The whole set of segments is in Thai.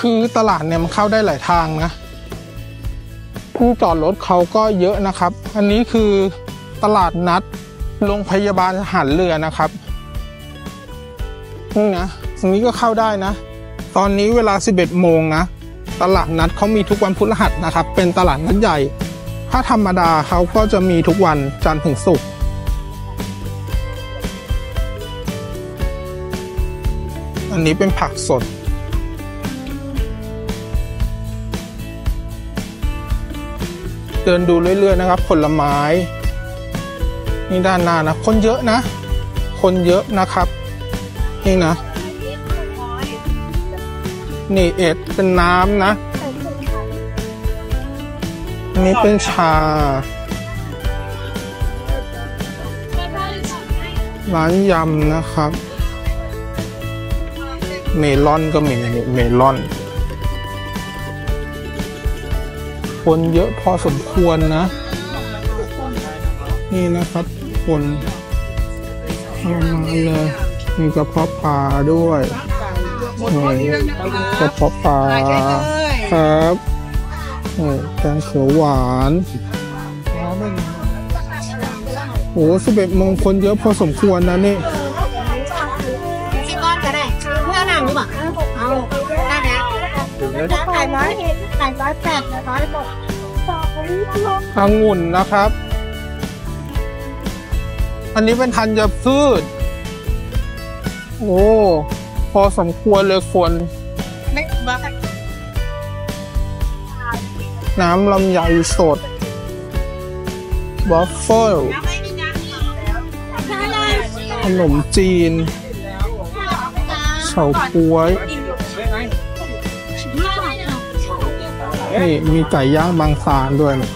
คือตลาดเนี่ยมันเข้าได้หลายทางนะที่จอดรถเขาก็เยอะนะครับ อันนี้คือตลาดนัดโรงพยาบาลทหารเรือนะครับนี่นะตรงนี้ก็เข้าได้นะ ตอนนี้เวลา 11 โมงนะ ตลาดนัดเขามีทุกวันพฤหัสนะครับ เป็นตลาดนัดใหญ่ ถ้าธรรมดาเขาก็จะมีทุกวันจันทร์ถึงศุกร์อันนี้เป็นผักสด ดินดูเรื่อย ๆ นะครับ ผลไม้ นี่ด้านหน้านะ คนเยอะนะ คนเยอะนะครับ นี่นะ นี่เอ็ดเป็นน้ำนะอันนี้เป็นชา ร้านยำนะครับ เมลอนก็มีเมลอน คนเยอะพอสมควรนะ นี่นะครับคนเอามาเลยมีกระเพาะปลาด้วยนี่กระเพาะปลาครับนี่แกงเขียวหวานโอ้สิบเอ็ดโมงคนเยอะพอสมควรนะนี่พี่ก้อนก็ได้เพื่อนหนังหรือเปล่าเอาได้แล้วขายร้อย ขายร้อยแปดร้อยหกองุ่นนะครับ อันนี้เป็นธัญพืช โอ้ พอสมควรเลยคนไม่บ้าน้ำลำไยสดวาฟเฟิลขนมจีนเฉาก๊วย นี่มีไก่ย่างบางตาลด้วยนะ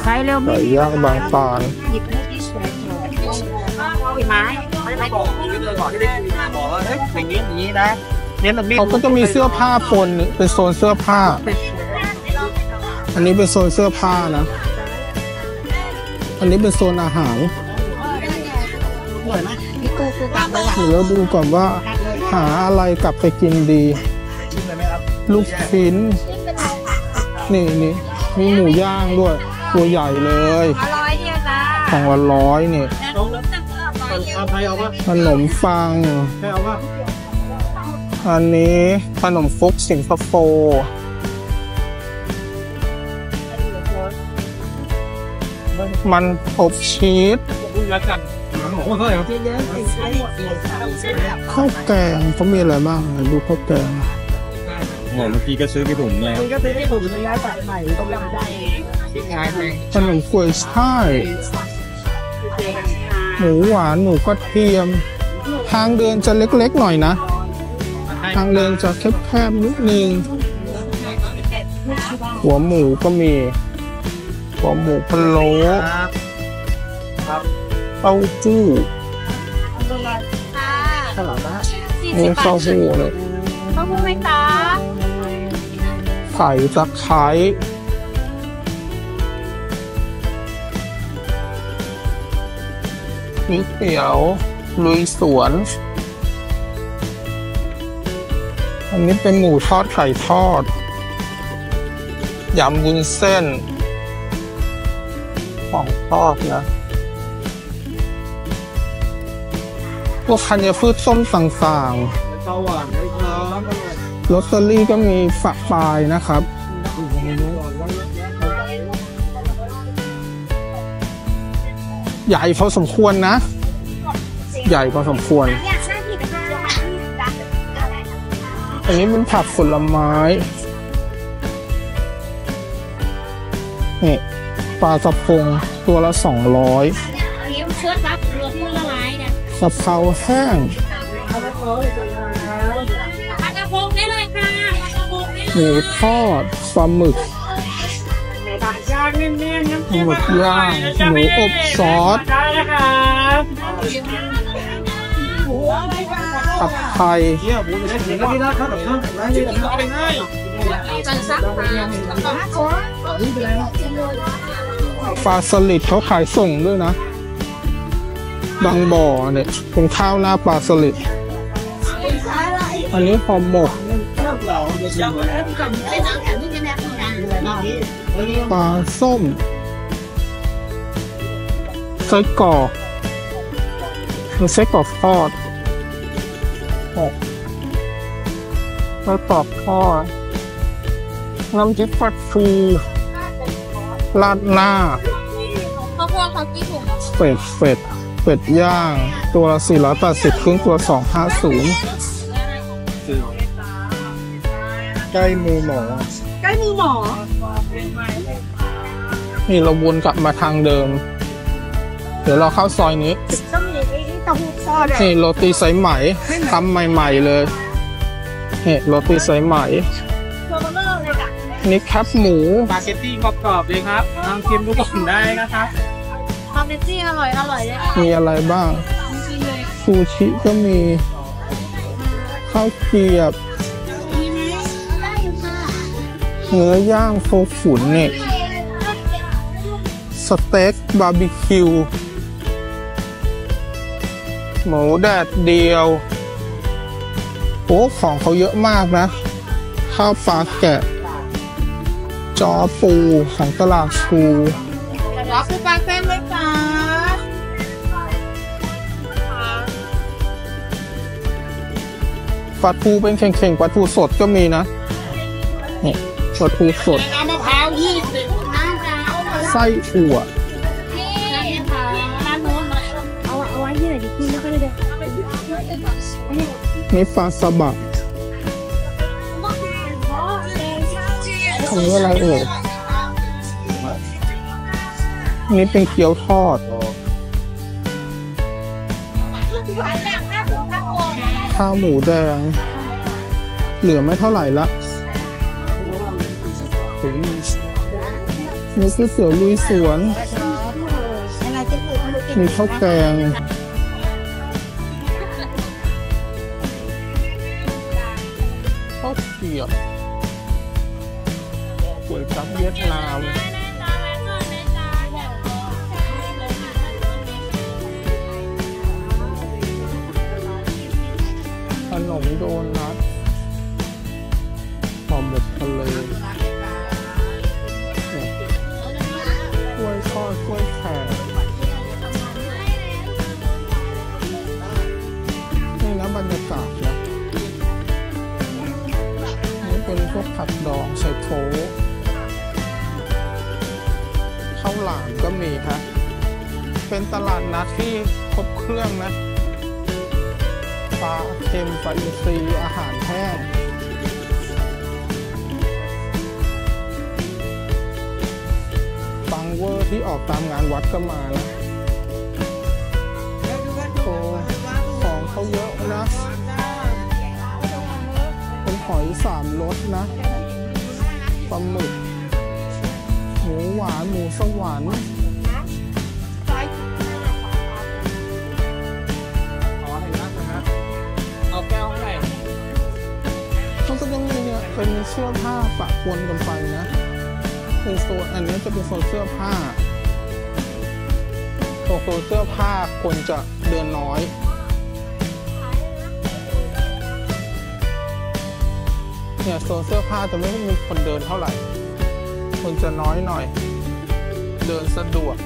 ใช้เร็วไก่ย่างบางตาลหยิบให้ที่สวยไม้ไม่ได้บอกนี่เลยบอกที่ได้คุยมาบอกว่าเฮ้ยอย่างนี้อย่างนี้นะเนี่ยมันมีเขาก็จะมีเสื้อผ้าปนเป็นโซนเสื้อผ้า อันนี้เป็นโซนเสื้อผ้านะ อันนี้เป็นโซนอาหารพี่กูกูกลับไปเดี๋ยวดูก่อนว่าหาอะไรกลับไปกินดีชิมเลยไหมครับลูกชิ้น นี่นี่มีหมูย่างด้วย ตัวใหญ่เลยร้อยเดียวจ้าของละร้อยนี่เอาใครเอาป่ะขนมปังใครเอาป่ะอันนี้ขนมฟุกสิงคโปร์มันอบชีสพูดแล้วกันโอ้โหเท่าไหร่ครับข้าวแกงเขามีอะไรบ้างดูข้าวแกง โอ้เมื่อกี้ก็ซื้อไปถุงแล้วมันก็ซื้อที่ผมระยะสายใหม่ต้องรับได้ที่งานเองขนมกล้วยช่ายหมูหวานหมูกระเทียม ทางเดินจะเล็กๆหน่อยนะ ทางเดินจะแคบๆนิดนึง หัวหมูก็มี หัวหมูพะโล้ครับเต้าหู้ข้าวหลามนะนี่เต้าหู้เลย เขาพูดไหมจ๊ะ ไข่ตะไคร้มีเตี๋ยว ลุยสวน อันนี้เป็นหมูทอดไข่ทอด ยำวุ้นเส้น ของทอดนะพวกธัญพืชส้มต่างข้าวหวานไหมครับ ๆลอตเตอรี่ก็มีฝักปลายนะครับ ใหญ่พอสมควรนะ ใหญ่พอสมควรอยากได้ผิดค่ะอันนี้เป็นผักผลไม้ นี่ปลากระพงตัวละสองร้อยนิ้วเชื้อรับรวมละลายเนี่ยกะเพราแห้ง หมูทอดปลาหมึกย่างนิ่มๆน้ำหมึกย่างหมูอบซอสได้นะครับผัดไทยเที่ยวบุญได้ถึงแล้วพี่นะครับแบบนั้นร้านนี้เอาไปให้จันซักมาแล้วก็โค้ดปลาสลิดเขาขายส่งด้วยนะ บางบ่อเนี่ยเป็นข้าวหน้าปลาสลิดอันนี้ห่อหมก ปลาส้มไส้กรอกมีไส้กรอกทอดหกไส้กรอกทอดน้ำจิ้มฟัดฟูราดหน้าข้าวโพดเขากี่ถุงเป็ดเป็ดเป็ดย่าง ตัวละ480ครึ่งตัว 250 ใกล้มือหมอ ใกล้มือหมอ นี่เราวนกลับมาทางเดิม เดี๋ยวเราเข้าซอยนี้ต้องมีไอ้เต้าหู้ทอดอะนี่โรตีสายไหมทำใหม่ๆเลยนี่โรตีสายไหมตัวเบ้อเร่อเลยอะนี่แคปหมูสปาเกตตี้กรอบๆเลยครับลองชิมดูก่อนได้นะครับคอมเมนตี้อร่อยอร่อยเลยมีอะไรบ้าง ซูชิก็มี ข้าวเกรียบ เนื้อย่างโฟขุนเนี่ยสเต็กบาร์บีคิว หมูแดดเดียว โอ้ของเขาเยอะมากนะ ข้าวปลาแกะ จอปูของตลาดชูรับซื้อปลาเส้นไหมจ๊ะปลาทูเป็นเข่งๆปลาทูสดก็มีนะนี่ ปลาทูสดน้ำมะพร้าวยี่สิบน้ำจ้าไส้อั่วนี่ค่ะร้านโน้นเอาเอาไว้ที่ไหนดีคุณแล้วก็ได้เดี๋ยวนี่ปลาสบะอันนี้อะไรเอ่ยนี่เป็นเกี๊ยวทอด ข้าวหมูแดง เหลือไม่เท่าไหร่ละ นี่คือเสือลุยสวน มีข้าวแกงข้าวเกรียบก๋วยจั๊บเวียดนามขนมโดนัทห่อหมกทะเล ผักดองใส่โถข้าวหลามก็มีฮะเป็นตลาดนัดที่ครบเครื่องนะปลาเค็มปลาอินทรีอาหารแห้งฟังเวอร์ที่ออกตามงานวัดก็มานะโหอยสามรสนะปลาหมึก หมูหวานหมูสวรรค์ขอให้นัดนะครับเอาแก้วให้หน่อยมันก็จะมีเนี่ยเป็นเสื้อผ้าปะปนกันไปนะเป็นโซนอันนี้จะเป็นโซนเสื้อผ้าโซนเสื้อผ้าคนจะเดินน้อย เนี่ยโซนเสื้อผ้าจะไม่มีคนเดินเท่าไหร่ คนจะน้อยหน่อย เดินสะดวก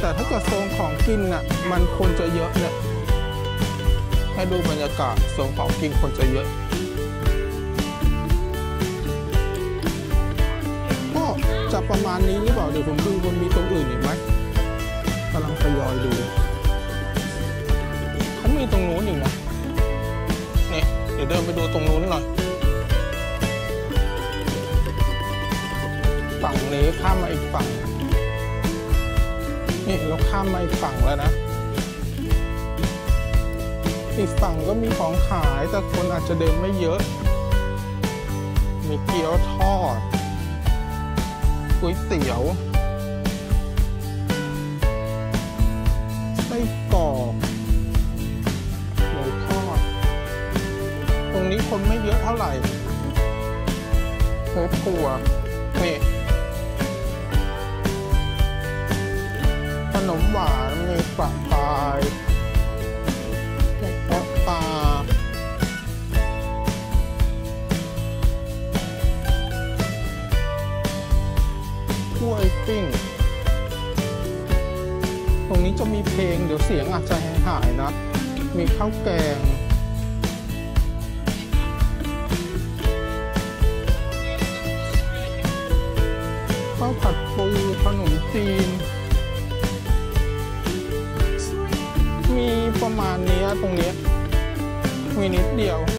แต่ถ้าเกิดโซนของกินน่ะมันคนจะเยอะเนี่ยให้ดูบรรยากาศโซนของกินคนจะเยอะก็จะประมาณนี้หรือเปล่าเดี๋ยวผมดูมันมีตรงอื่นอีกไหมกำลังทยอยดู ดี๋ยวเดินไปดูตรงนู้นหน่อย ฝั่งนี้ข้ามมาอีกฝั่ง นี่เราข้ามมาอีกฝั่งแล้วนะ อีกฝั่งก็มีของขายแต่คนอาจจะเดินไม่เยอะ มีเกี๊ยวทอดก๋วยเตี๋ยวไส้กรอก ตรงนี้คนไม่เยอะเท่าไหร่เนื้อถั่วนี่ขนมหวานมีปลาปลายกระเพาปลาถ้วยปิ้ง ตรงนี้จะมีเพลงเดี๋ยวเสียงอาจจะหายนะ มีข้าวแกง ข้าวผัดปูขนมจีน มีประมาณนี้ตรงนี้มีนิดเดียว